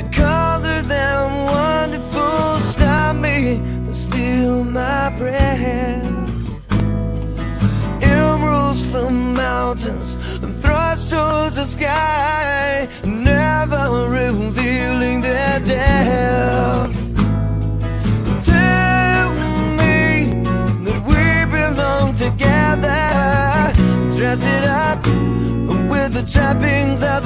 that color them wonderful stop me and steal my breath. Emeralds from mountains and thrust towards the sky, never revealing their depth. Tell me that we belong together. Dress it up with the trappings of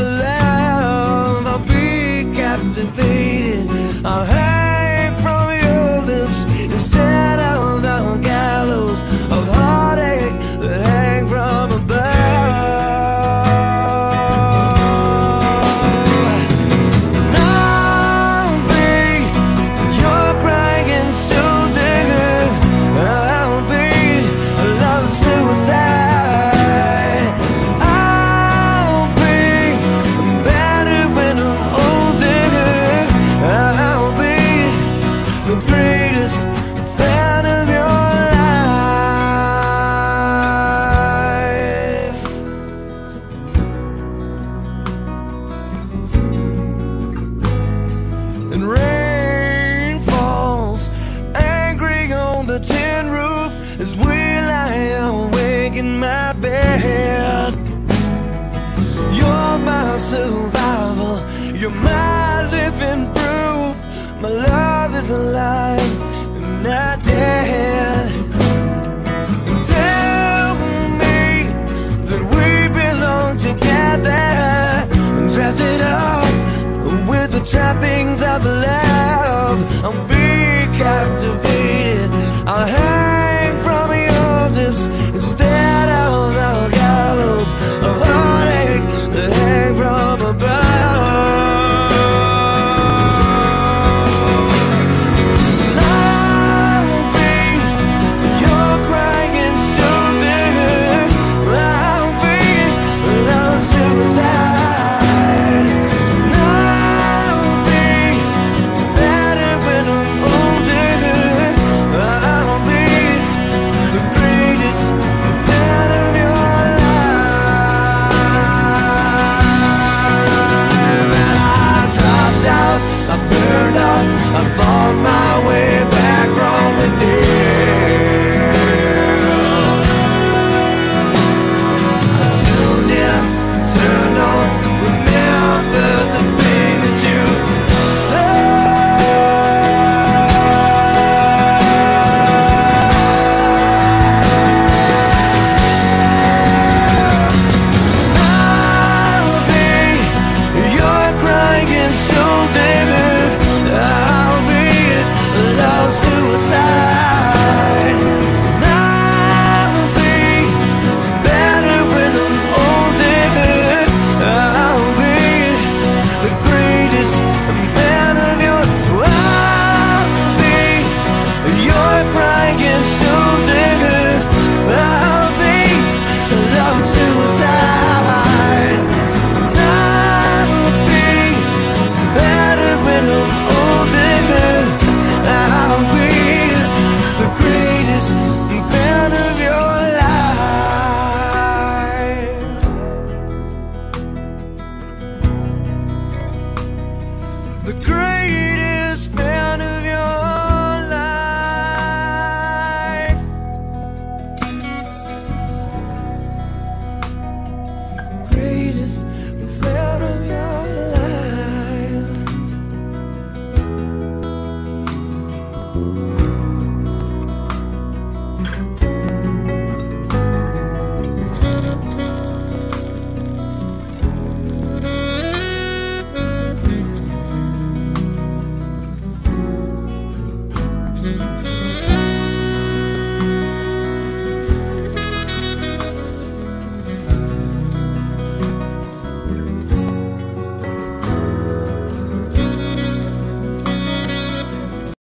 You're my living proof. My love is alive and not dead. Tell me that we belong together And dress it up with the trappings of love. I'll be captivated